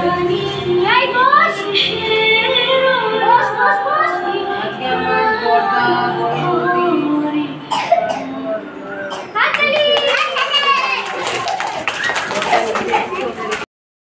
Boss, boss, boss.